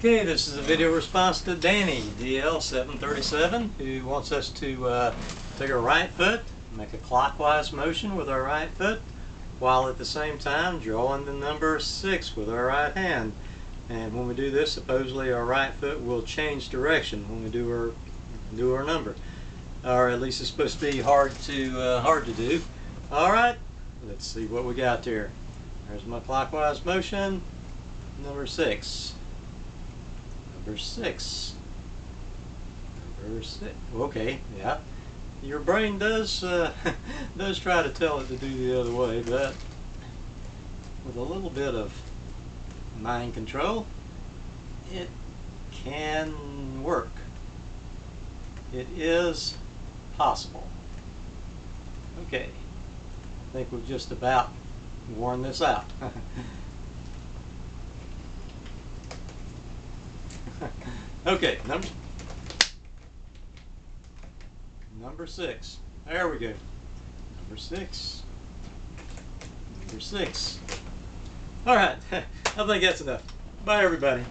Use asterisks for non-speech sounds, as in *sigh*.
Okay, this is a video response to Danny, DL737, who wants us to uh, take our right foot, make a clockwise motion with our right foot, while at the same time drawing the number 6 with our right hand. And when we do this, supposedly our right foot will change direction when we do our do our number. Or at least it's supposed to be hard to uh, hard to do. Alright, let's see what we got there. There's my clockwise motion, number 6. Number six. Number six. Okay, yeah. Your brain does uh, *laughs* does try to tell it to do the other way, but with a little bit of mind control, it can work. It is possible. Okay, I think we've just about worn this out. *laughs* okay, number number six. There we go. Number six. Number six. All right, *laughs* I think that's enough. Bye, everybody.